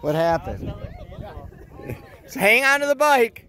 What happened? Hang on to the bike.